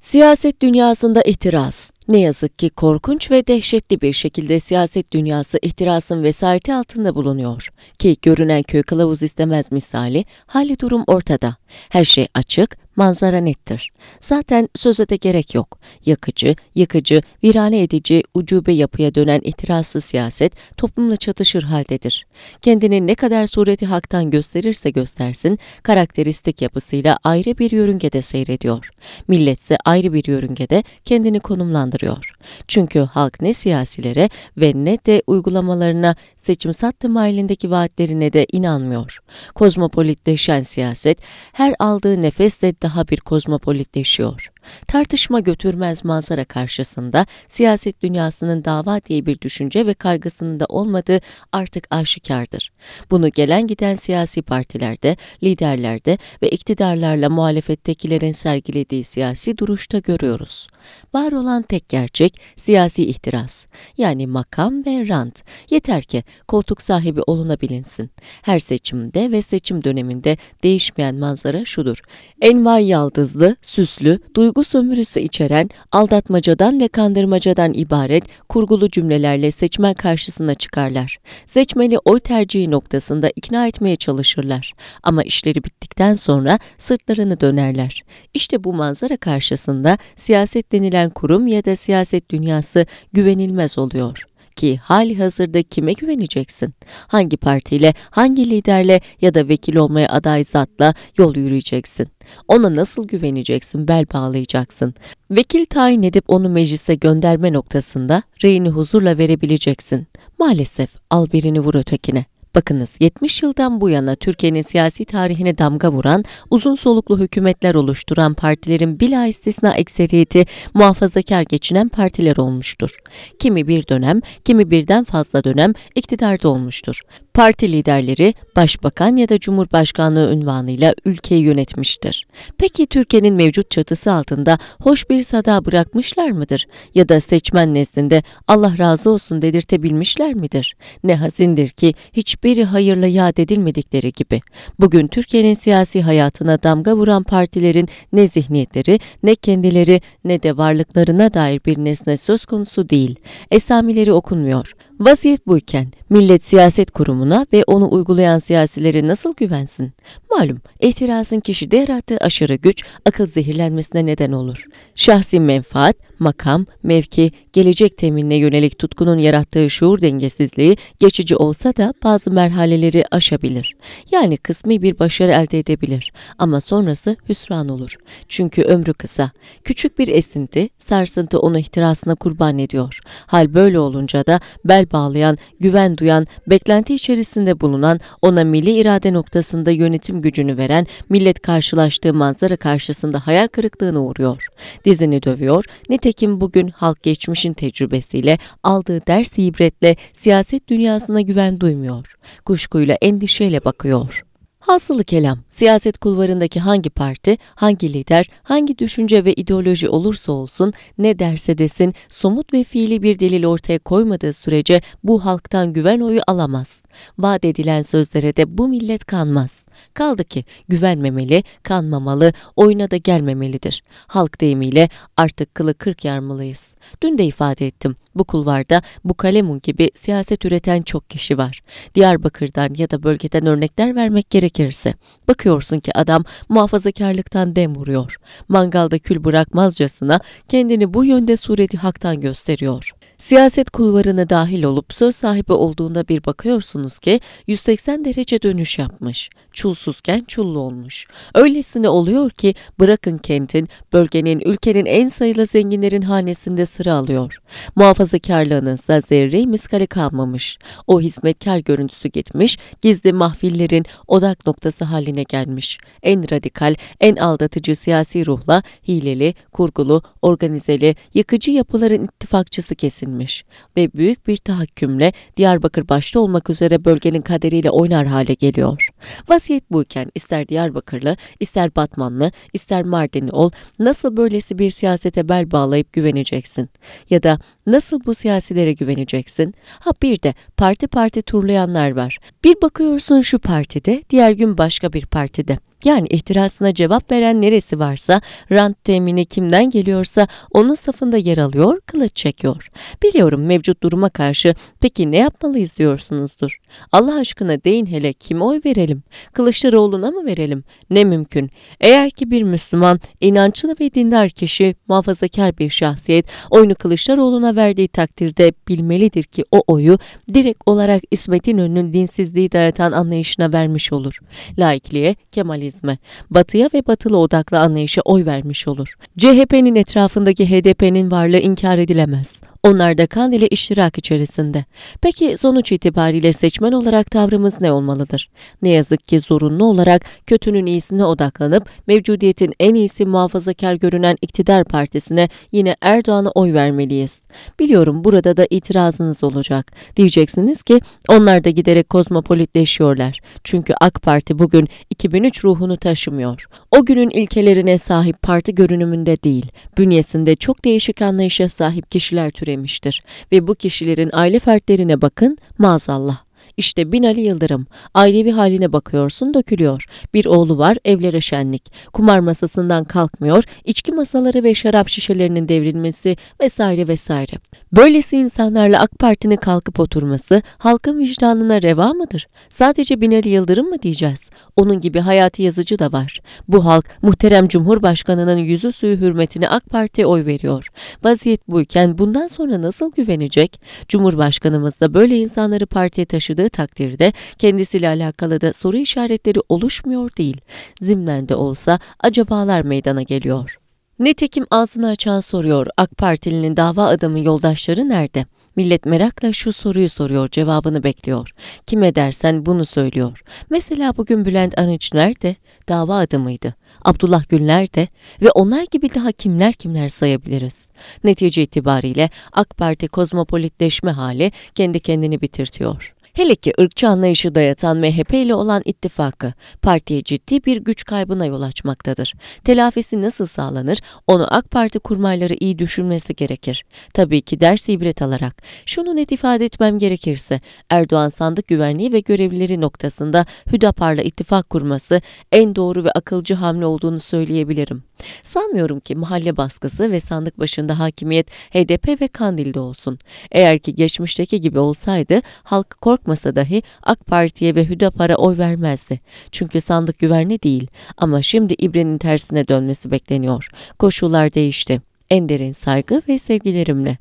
Siyaset dünyasında itiraz. Ne yazık ki korkunç ve dehşetli bir şekilde siyaset dünyası ihtirasın vesayeti altında bulunuyor. Ki görünen köy kılavuz istemez misali, hali durum ortada. Her şey açık, manzara nettir. Zaten söze de gerek yok. Yakıcı, yıkıcı, virane edici, ucube yapıya dönen itirazsız siyaset toplumla çatışır haldedir. Kendini ne kadar sureti haktan gösterirse göstersin, karakteristik yapısıyla ayrı bir yörüngede seyrediyor. Milletse ayrı bir yörüngede kendini konumlandırıyor. Çünkü halk ne siyasilere ve ne de uygulamalarına seçim sattım halindeki vaatlerine de inanmıyor. Kozmopolitleşen siyaset her aldığı nefesle daha bir kozmopolitleşiyor. Tartışma götürmez manzara karşısında siyaset dünyasının dava diye bir düşünce ve kaygısının da olmadığı artık aşikardır. Bunu gelen giden siyasi partilerde, liderlerde ve iktidarlarla muhalefettekilerin sergilediği siyasi duruşta görüyoruz. Var olan tek gerçek siyasi ihtiras. Yani makam ve rant. Yeter ki koltuk sahibi olunabilinsin. Her seçimde ve seçim döneminde değişmeyen manzara şudur. Envai yaldızlı, süslü, duygu sömürüsü içeren, aldatmacadan ve kandırmacadan ibaret kurgulu cümlelerle seçmen karşısına çıkarlar. Seçmeni oy tercihi noktasında ikna etmeye çalışırlar. Ama işleri bittikten sonra sırtlarını dönerler. İşte bu manzara karşısında siyaset denilen kurum ya da siyaset dünyası güvenilmez oluyor ki hali hazırda kime güveneceksin? Hangi partiyle, hangi liderle ya da vekil olmaya aday zatla yol yürüyeceksin? Ona nasıl güveneceksin, bel bağlayacaksın? Vekil tayin edip onu meclise gönderme noktasında reyini huzurla verebileceksin. Maalesef al birini vur ötekine. Bakınız 70 yıldan bu yana Türkiye'nin siyasi tarihine damga vuran, uzun soluklu hükümetler oluşturan partilerin bila istisna ekseriyeti muhafazakar geçinen partiler olmuştur. Kimi bir dönem, kimi birden fazla dönem iktidarda olmuştur. Parti liderleri başbakan ya da cumhurbaşkanlığı ünvanıyla ülkeyi yönetmiştir. Peki Türkiye'nin mevcut çatısı altında hoş bir sada bırakmışlar mıdır? Ya da seçmen nezdinde Allah razı olsun dedirtebilmişler midir? Ne hazindir ki hiçbiri hayırla yad edilmedikleri gibi. Bugün Türkiye'nin siyasi hayatına damga vuran partilerin ne zihniyetleri, ne kendileri, ne de varlıklarına dair bir nesne söz konusu değil. Esamileri okunmuyor. Vaziyet buyken millet siyaset kurumuna ve onu uygulayan siyasilere nasıl güvensin? Malum itirazın kişide yarattığı aşırı güç akıl zehirlenmesine neden olur. Şahsi menfaat, makam, mevki, gelecek teminine yönelik tutkunun yarattığı şuur dengesizliği geçici olsa da bazı merhaleleri aşabilir. Yani kısmi bir başarı elde edebilir ama sonrası hüsran olur. Çünkü ömrü kısa. Küçük bir esinti, sarsıntı onu ihtirasına kurban ediyor. Hal böyle olunca da bel bağlayan, güven duyan, beklenti içerisinde bulunan, ona milli irade noktasında yönetim gücünü veren, millet karşılaştığı manzara karşısında hayal kırıklığına uğruyor. Dizini dövüyor, nitekim bugün halk geçmişin tecrübesiyle, aldığı ders ibretle siyaset dünyasına güven duymuyor. Kuşkuyla, endişeyle bakıyor. Hasılı kelam, siyaset kulvarındaki hangi parti, hangi lider, hangi düşünce ve ideoloji olursa olsun, ne derse desin, somut ve fiili bir delil ortaya koymadığı sürece bu halktan güven oyu alamaz. Vaat edilen sözlere de bu millet kanmaz. Kaldı ki güvenmemeli, kanmamalı, oyuna da gelmemelidir. Halk deyimiyle artık kılı kırk yarmalıyız. Dün de ifade ettim. Bu kulvarda bu kalemun gibi siyaset üreten çok kişi var. Diyarbakır'dan ya da bölgeden örnekler vermek gerekirse. Bakıyorsun ki adam muhafazakarlıktan dem vuruyor. Mangalda kül bırakmazcasına kendini bu yönde sureti haktan gösteriyor. Siyaset kulvarına dahil olup söz sahibi olduğunda bir bakıyorsunuz ki 180 derece dönüş yapmış. Çulsuzken çullu olmuş. Öylesine oluyor ki bırakın kentin, bölgenin, ülkenin en sayılı zenginlerin hanesinde sıra alıyor. Muhafazakarlığınızda zerre miskali kalmamış. O hizmetkar görüntüsü gitmiş, gizli mahfillerin odak noktası haline gelmiş. En radikal, en aldatıcı siyasi ruhla hileli, kurgulu, organizeli, yıkıcı yapıların ittifakçısı kesilmiş ve büyük bir tahakkümle Diyarbakır başta olmak üzere bölgenin kaderiyle oynar hale geliyor. Vaziyet buyken ister Diyarbakırlı, ister Batmanlı, ister Mardinli ol, nasıl böylesi bir siyasete bel bağlayıp güveneceksin? Ya da nasıl bu siyasilere güveneceksin? Ha bir de parti parti turlayanlar var. Bir bakıyorsun şu partide, diğer gün başka bir partide. Yani ihtirasına cevap veren neresi varsa, rant temini kimden geliyorsa onun safında yer alıyor, kılıç çekiyor. Biliyorum mevcut duruma karşı peki ne yapmalıyız diyorsunuzdur. Allah aşkına deyin hele kime oy verelim? Kılıçdaroğlu'na mı verelim? Ne mümkün. Eğer ki bir Müslüman, inançlı ve dindar kişi, muhafazakar bir şahsiyet oyunu Kılıçdaroğlu'na verdiği takdirde bilmelidir ki o oyu direkt olarak İsmet İnönü'nün dinsizliği dayatan anlayışına vermiş olur. Laikliğe, Kemalizme, batıya ve batılı odaklı anlayışa oy vermiş olur. CHP'nin etrafındaki HDP'nin varlığı inkar edilemez. Onlar da kan ile iştirak içerisinde. Peki sonuç itibariyle seçmen olarak tavrımız ne olmalıdır? Ne yazık ki zorunlu olarak kötünün iyisine odaklanıp mevcudiyetin en iyisi muhafazakar görünen iktidar partisine yine Erdoğan'a oy vermeliyiz. Biliyorum burada da itirazınız olacak. Diyeceksiniz ki onlar da giderek kozmopolitleşiyorlar. Çünkü AK Parti bugün 2003 ruhunu taşımıyor. O günün ilkelerine sahip parti görünümünde değil, bünyesinde çok değişik anlayışa sahip kişiler türemiştir. Ve bu kişilerin aile fertlerine bakın maazallah. İşte Binali Yıldırım. Ailevi haline bakıyorsun dökülüyor. Bir oğlu var evlere şenlik. Kumar masasından kalkmıyor. içki masaları ve şarap şişelerinin devrilmesi vesaire vesaire. Böylesi insanlarla AK Parti'nin kalkıp oturması halkın vicdanına reva mıdır? Sadece Binali Yıldırım mı diyeceğiz? Onun gibi hayati yazıcı da var. Bu halk muhterem Cumhurbaşkanı'nın yüzü suyu hürmetine AK Parti'ye oy veriyor. Vaziyet buyken bundan sonra nasıl güvenecek? Cumhurbaşkanımız da böyle insanları partiye taşıdığı takdirde kendisiyle alakalı da soru işaretleri oluşmuyor değil. Zimnen de olsa acabalar meydana geliyor. Nitekim ağzını açan soruyor AK Partilinin dava adamı yoldaşları nerede? Millet merakla şu soruyu soruyor, cevabını bekliyor. Kime dersen bunu söylüyor. Mesela bugün Bülent Arınç nerede? Dava adamıydı. Abdullah Gül nerede? Ve onlar gibi daha kimler kimler sayabiliriz. Netice itibariyle AK Parti kozmopolitleşme hali kendi kendini bitirtiyor. Hele ki ırkçı anlayışı dayatan MHP ile olan ittifakı partiye ciddi bir güç kaybına yol açmaktadır. Telafisi nasıl sağlanır onu AK Parti kurmayları iyi düşünmesi gerekir. Tabii ki ders ibret alarak. Şunu net ifade etmem gerekirse Erdoğan sandık güvenliği ve görevlileri noktasında Hüdapar'la ittifak kurması en doğru ve akılcı hamle olduğunu söyleyebilirim. Sanmıyorum ki mahalle baskısı ve sandık başında hakimiyet HDP ve Kandil'de olsun. Eğer ki geçmişteki gibi olsaydı halk korkmasa dahi AK Parti'ye ve Hüdapar'a oy vermezdi. Çünkü sandık güvenli değil ama şimdi ibrenin tersine dönmesi bekleniyor. Koşullar değişti. En derin saygı ve sevgilerimle.